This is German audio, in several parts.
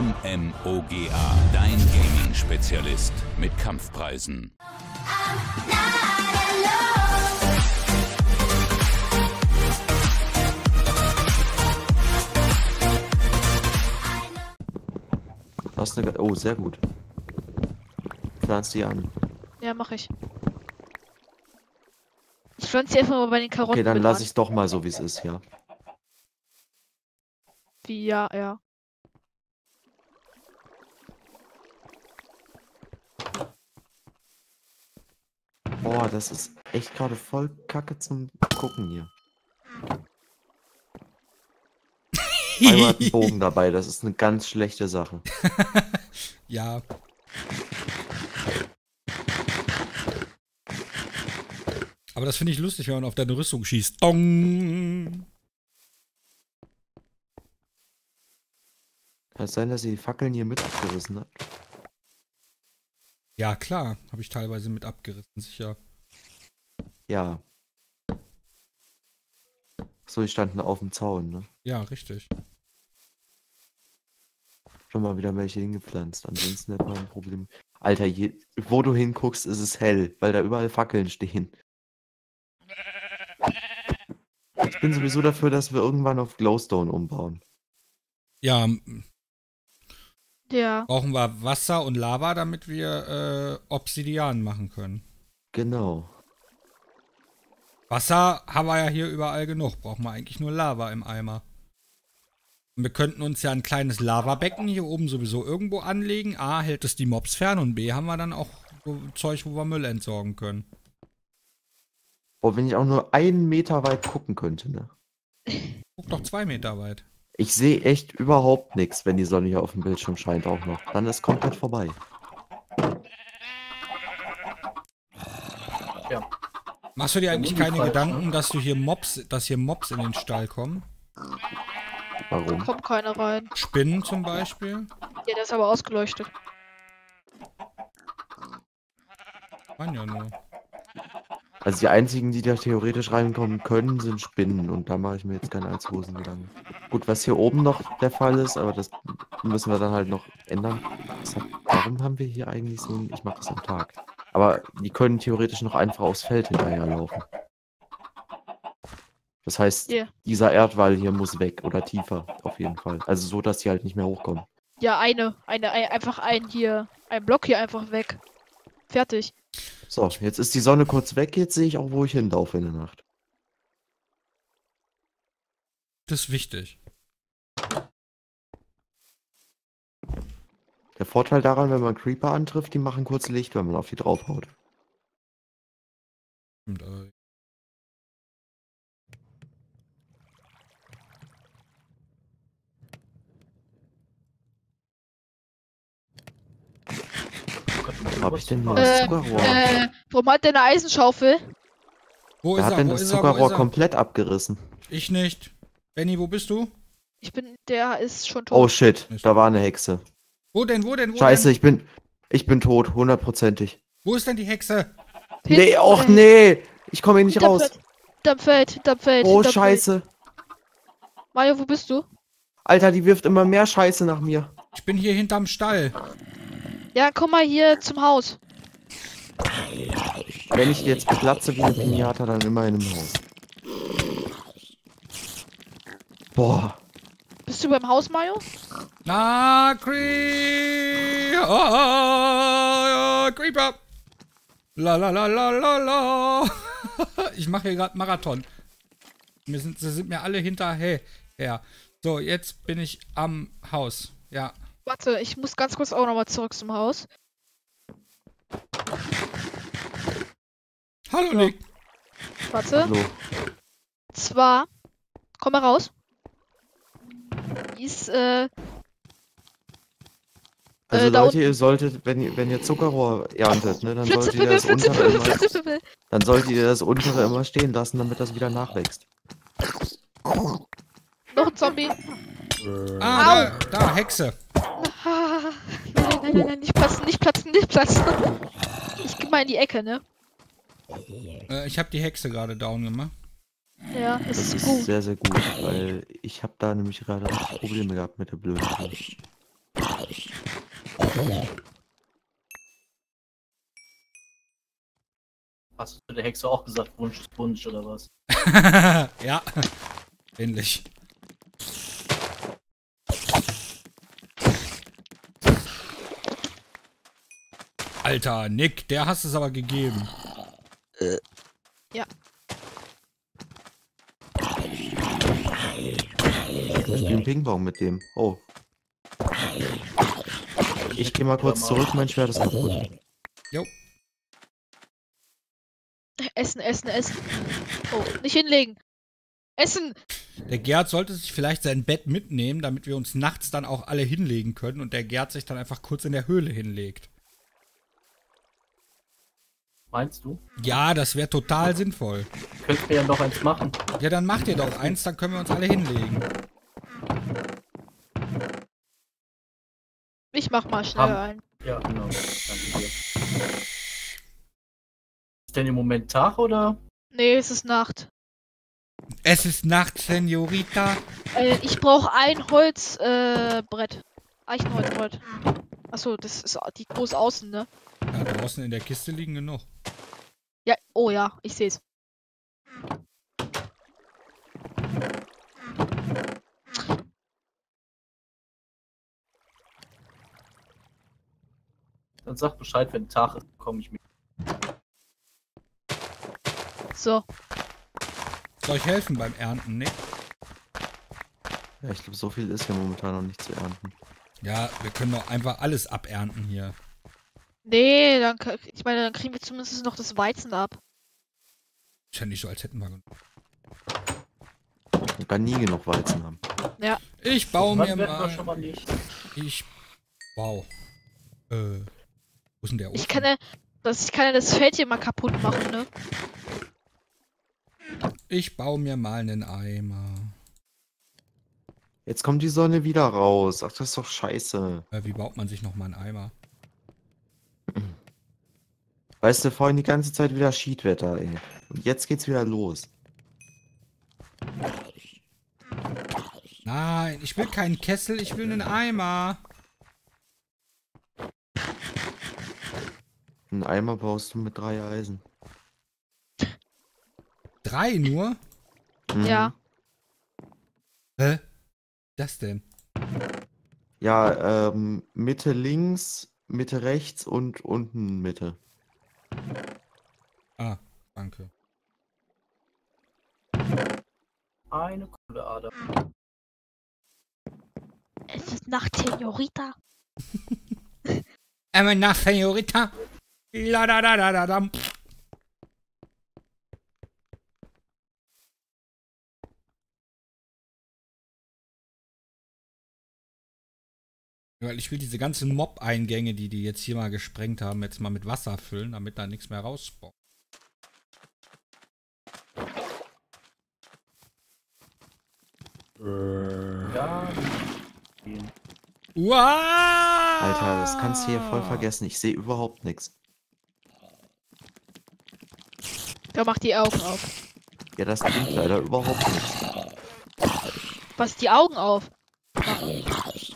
MMOGA, dein Gaming-Spezialist mit Kampfpreisen. Hast eine, oh, sehr gut. Pflanzt die an. Ja, mach ich. Ich pflanze die einfach mal bei den Karotten. Okay, dann mit lass an. ich doch mal so, wie es ist, ja. Wie, ja, ja. Boah, das ist echt gerade voll kacke zum Gucken hier. Einmal hat einen Bogen dabei, das ist eine ganz schlechte Sache. Ja. Aber das finde ich lustig, wenn man auf deine Rüstung schießt. Dong! Kann es sein, dass ihr die Fackeln hier mitgerissen habt? Ja, klar. Habe ich teilweise mit abgerissen, sicher. Ja. So, die standen auf dem Zaun, ne? Ja, richtig. Schon mal wieder welche hingepflanzt. Ansonsten hätte man ein Problem. Alter, je, wo du hinguckst, ist es hell, weil da überall Fackeln stehen. Ich bin sowieso dafür, dass wir irgendwann auf Glowstone umbauen. Ja, Ja. brauchen wir Wasser und Lava, damit wir äh, Obsidian machen können. Genau. Wasser haben wir ja hier überall genug. Brauchen wir eigentlich nur Lava im Eimer. Und wir könnten uns ja ein kleines Lavabecken hier oben sowieso irgendwo anlegen. A, hält es die Mobs fern und B, haben wir dann auch so Zeug, wo wir Müll entsorgen können. Boah, wenn ich auch nur einen Meter weit gucken könnte, ne? Guck doch zwei Meter weit. Ich sehe echt überhaupt nichts, wenn die Sonne hier auf dem Bildschirm scheint auch noch. Dann ist komplett vorbei. Machst du dir eigentlich keine Frage, Gedanken, dass du hier Mobs, dass hier Mobs in den Stall kommen? Da Warum? kommt keiner rein. Spinnen zum Beispiel? Ja, der ist aber ausgeleuchtet. Mann ja nur. Also die einzigen, die da theoretisch reinkommen können, sind Spinnen. Und da mache ich mir jetzt keine allzu großen Gedanken. Gut, was hier oben noch der Fall ist, aber das müssen wir dann halt noch ändern. Warum haben wir hier eigentlich so ein... Ich mache das am Tag. Aber die können theoretisch noch einfach aufs Feld hinterherlaufen. Das heißt, Ja. dieser Erdwall hier muss weg oder tiefer auf jeden Fall. Also so, dass die halt nicht mehr hochkommen. Ja, eine, eine, ein, einfach ein hier, ein Block hier einfach weg. Fertig. So, jetzt ist die Sonne kurz weg. Jetzt sehe ich auch, wo ich hinlaufe in der Nacht. Das ist wichtig. Der Vorteil daran, wenn man Creeper antrifft, die machen kurz Licht, wenn man auf die draufhaut. Äh, Wo habe ich denn Äh, das Zuckerrohr? Äh, warum hat der eine Eisenschaufel? Wo Wer ist hat er? denn Wo das ist er? Wo Zuckerrohr ist er? komplett abgerissen? Ich nicht. Benny, wo bist du? Ich bin, der ist schon tot. Oh shit, da war eine Hexe. Wo denn, wo denn, wo Scheiße, denn? ich bin, ich bin tot, hundertprozentig. Wo ist denn die Hexe? Nee, och nee, ich komme hier nicht raus. Hinterm Feld, hinterm Feld. Oh hinterm Feld. scheiße. Mario, wo bist du? Alter, die wirft immer mehr Scheiße nach mir. Ich bin hier hinterm Stall. Ja, komm mal hier zum Haus. Wenn ich jetzt platze wie eine Pinata, dann immer in einem Haus. Boah, Bist du beim Haus, Mario? Na, Cre oh, Creeper. La la la la la la. Ich mache hier gerade Marathon. Mir sind, sie sind mir alle hinterher. So, jetzt bin ich am Haus. Ja. Warte, ich muss ganz kurz auch nochmal zurück zum Haus. Hallo, So. Nick. Warte. hallo. Zwar, komm mal raus. Ist, äh, Also Äh, Leute, ihr solltet, wenn ihr, wenn ihr Zuckerrohr erntet, ne, dann solltet ihr das untere immer, dann solltet ihr das untere immer stehen lassen, damit das wieder nachwächst. Noch ein Zombie. Ah, da, da, Hexe. Ah, Nein, nein, nein, nein, nein, nicht platzen, nicht platzen, nicht platzen. Ich geh mal in die Ecke, ne? Äh, ich habe die Hexe gerade down gemacht. Ja, das, Das ist ist gut. sehr, sehr gut, weil ich habe da nämlich gerade richtig Probleme gehabt mit der blöden Tür. Hast du der Hexe auch gesagt, Wunsch ist Wunsch oder was? ja, ähnlich. Alter, Nick, der hast es aber gegeben. Ich spiele Ping-Pong mit dem. Oh. Ich gehe mal kurz zurück, mein Schwert ist kaputt. Jo. Essen, essen, essen. Oh, nicht hinlegen. Essen! Der Gerd sollte sich vielleicht sein Bett mitnehmen, damit wir uns nachts dann auch alle hinlegen können und der Gerd sich dann einfach kurz in der Höhle hinlegt. Meinst du? Ja, das wäre total sinnvoll. Könntest mir ja noch eins machen. Ja, dann macht ihr doch eins, dann können wir uns alle hinlegen. Ich mach mal schnell Ham- ein. Ja, genau. Danke dir. Ist denn im Moment Tag oder? Nee, es ist Nacht. Es ist Nacht, Senorita. Äh, ich brauche ein Holzbrett. Äh, Brett. Eichenholzbrett. Achso, das ist die groß außen, ne? Ja, draußen in der Kiste liegen genug. Ja, oh ja, ich seh's. Dann sag Bescheid, wenn Tag ist, komme ich mit. So. Soll ich helfen beim Ernten, Nick? Ja, ich glaube, so viel ist ja momentan noch nicht zu ernten. Ja, wir können doch einfach alles abernten hier. Nee, dann, ich meine, dann kriegen wir zumindest noch das Weizen ab. Ist ja nicht so, als hätten wir genug. Und gar nie genug Weizen haben. Ich baue mir mal. mal nicht? Ich. Wow. Äh. Wo ist denn der Ich Ofen? kann ja, das, ich kann ja das Feld hier mal kaputt machen, ne? Ich baue mir mal einen Eimer. Jetzt kommt die Sonne wieder raus. Ach, das ist doch scheiße. Äh, wie baut man sich nochmal einen Eimer? Weißt du, vorhin die ganze Zeit wieder Schiedwetter, ey. Und jetzt geht's wieder los. Nein, ich will keinen Kessel, ich will einen Eimer. Einen Eimer baust du mit drei Eisen. Drei nur? Mhm. Ja. Hä? Das denn? Ja, ähm, Mitte links, Mitte rechts und unten Mitte. Ah, danke. Eine coole Ader. Es ist Nacht, Senorita. Einmal nach Senorita. La da da da da dam. Weil ich will diese ganzen Mob-Eingänge, die die jetzt hier mal gesprengt haben, jetzt mal mit Wasser füllen, damit da nichts mehr rausspockt. Ja. gehen. Wow! Alter, das kannst du hier voll vergessen. Ich sehe überhaupt nichts. Da macht die Augen auf. Ja, das bringt leider überhaupt nichts. Was die Augen auf?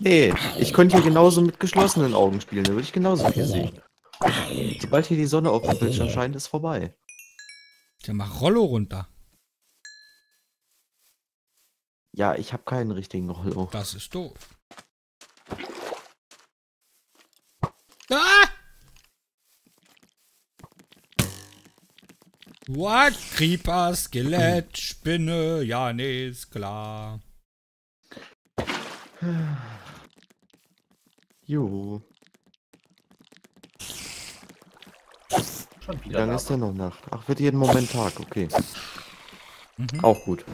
Nee, ich könnte hier genauso mit geschlossenen Augen spielen. Da würde ich genauso viel sehen. Sobald hier die Sonne auf dem Bildschirm scheint, ist vorbei. Der macht Rollo runter. Ja, ich habe keinen richtigen Rollo. Das ist doof. Ah! What? Creeper, Skelett, Spinne, ja, nee, ist klar. Jo. Schon Wie lange da. ist denn noch Nacht? Ach, wird jeden Moment Tag, okay. Mhm. Auch gut.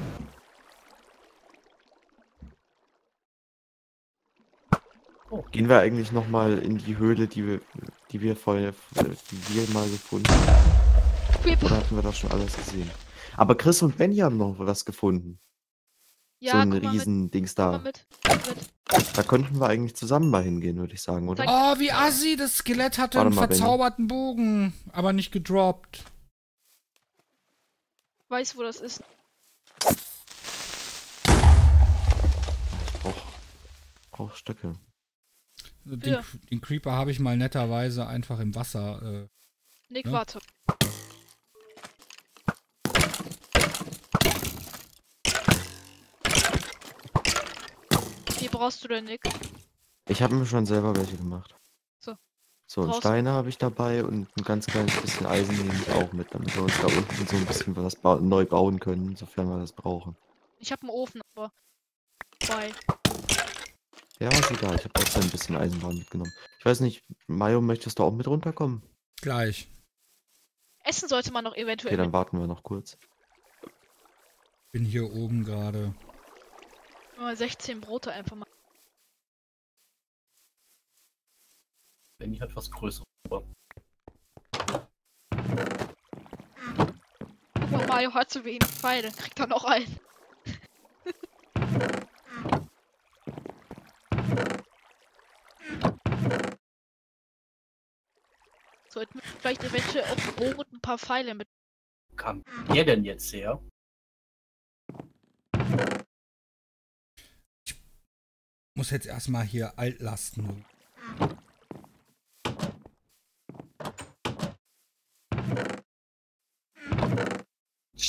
Oh. Gehen wir eigentlich noch mal in die Höhle, die wir, die wir vorher, die wir mal gefunden haben? Creeper. Oder hatten wir das schon alles gesehen? Aber Chris und Benny haben noch was gefunden. Ja, so ein komm mal mit. riesen Dings Komm mal da. mit. Mit. Da könnten wir eigentlich zusammen mal hingehen, würde ich sagen, oder? Oh, wie assi, das Skelett hatte Warte einen mal, Benny. verzauberten Bogen, aber nicht gedroppt. Weiß, wo das ist. Ich brauch, brauch Stöcke. Den, Ja. den Creeper habe ich mal netterweise einfach im Wasser. Äh, Nick, Ja. warte. Brauchst du denn, Nick? Ich habe mir schon selber welche gemacht. So. So, und Steine habe ich dabei und ein ganz kleines bisschen Eisen nehme ich auch mit, damit wir uns da unten so ein bisschen was ba neu bauen können, sofern wir das brauchen. Ich habe einen Ofen, aber zwei. Ja, ist egal, ich habe trotzdem ein bisschen Eisenbahn mitgenommen. Ich weiß nicht, Mayo, möchtest du auch mit runterkommen? gleich. Essen sollte man noch eventuell Okay, dann warten wir noch kurz. Bin hier oben gerade. Mal 16 Brote einfach mal. Benny hat was Größeres. Aber Guck mal, Mario hat zu wenig Pfeile. Kriegt er noch einen. Sollten wir vielleicht eventuell auch Bogen und ein paar Pfeile mit. kam der denn jetzt her? Muss jetzt erstmal hier Altlasten.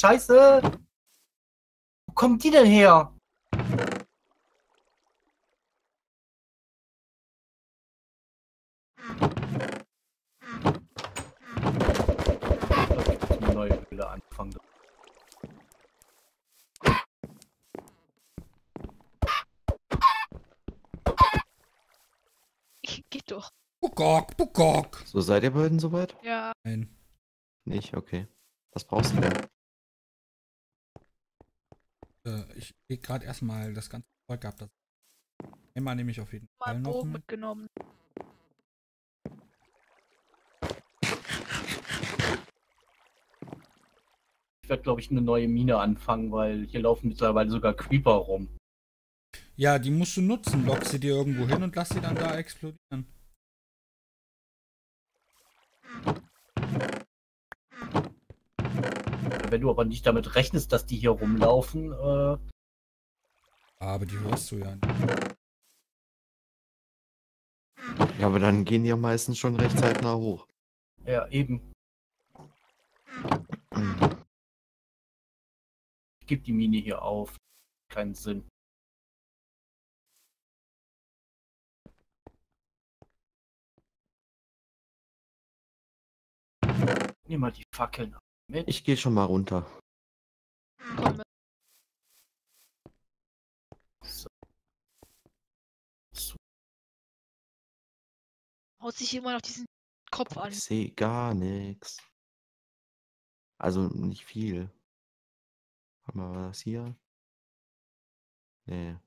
Scheiße! Wo kommt die denn her? Eine neue Höhle anfangen. Geht doch. Bukok, Bukok. So, seid ihr beiden soweit? Ja. Nein. Nicht? Okay. Was brauchst du denn? Ich leg gerade erstmal das ganze Zeug ab. Das Emma nehme ich auf jeden Fall noch Bogen mit. mitgenommen. Ich werde, glaube ich, eine neue Mine anfangen, weil hier laufen mittlerweile sogar Creeper rum. Ja, die musst du nutzen. Lock sie dir irgendwo hin und lass sie dann da explodieren. Wenn du aber nicht damit rechnest, dass die hier rumlaufen, äh, Aber die hörst du ja nicht. Ja, aber dann gehen die ja meistens schon recht zeitnah hoch. ja, eben. Ich gebe die Mine hier auf. Keinen Sinn. Nimm mal die Fackeln mit. Ich gehe schon mal runter. So. So. Haut sich immer noch diesen Kopf an. Ich sehe gar nichts. Also nicht viel. Warte mal, war das hier? Nee.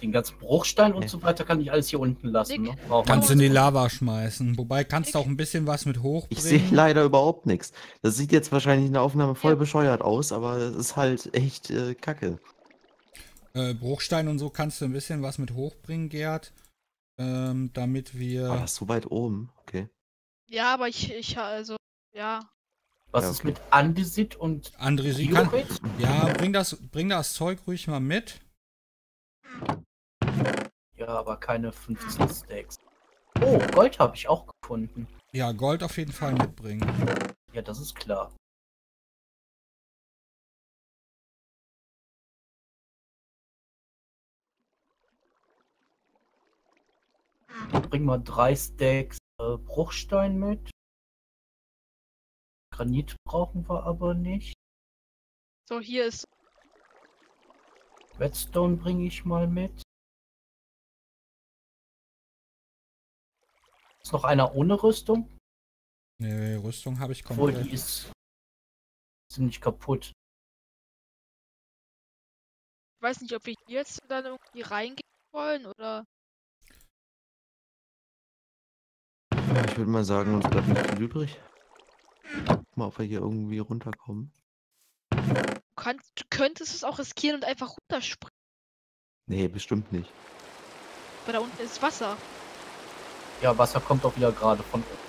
Den ganzen Bruchstein und so weiter kann ich alles hier unten lassen. Nick. Ne? Kannst du in die Lava schmeißen. Wobei kannst du auch ein bisschen was mit Ich hochbringen. sehe leider überhaupt nichts. Das sieht jetzt wahrscheinlich in der Aufnahme voll Ja. bescheuert aus, aber es ist halt echt äh, kacke. Äh, Bruchstein und so kannst du ein bisschen was mit hochbringen, Gerd. Ähm, damit wir. Das ist so weit oben. Okay. Ja, aber ich, ich, also, ja. Was Ja, ist okay. mit Andesit und André, sie kann. Ja, bring das, bring das Zeug ruhig mal mit. Ja, aber keine 15 Stacks. Oh, Gold habe ich auch gefunden. Ja, Gold auf jeden Fall mitbringen. Ja, das ist klar. Bring mal drei Stacks äh, Bruchstein mit. Granit brauchen wir aber nicht. So, hier ist. Redstone bringe ich mal mit. Ist noch einer ohne Rüstung? Nee, Rüstung habe ich Obwohl, komplett. die ist ziemlich kaputt. Ich weiß nicht, ob wir jetzt dann irgendwie reingehen wollen oder. Ja, Ich würde mal sagen, uns bleibt nicht viel übrig. Guck mal, ob wir hier irgendwie runterkommen. Du, kannst, du könntest es auch riskieren und einfach runterspringen. Nee, bestimmt nicht. Weil da unten ist Wasser. Ja, Wasser kommt doch wieder gerade von oben.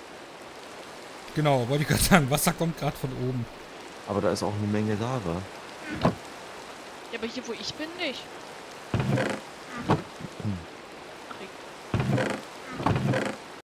Genau, wollte ich gerade sagen. Wasser kommt gerade von oben. Aber da ist auch eine Menge Lava. Ja, aber hier, wo ich bin, nicht.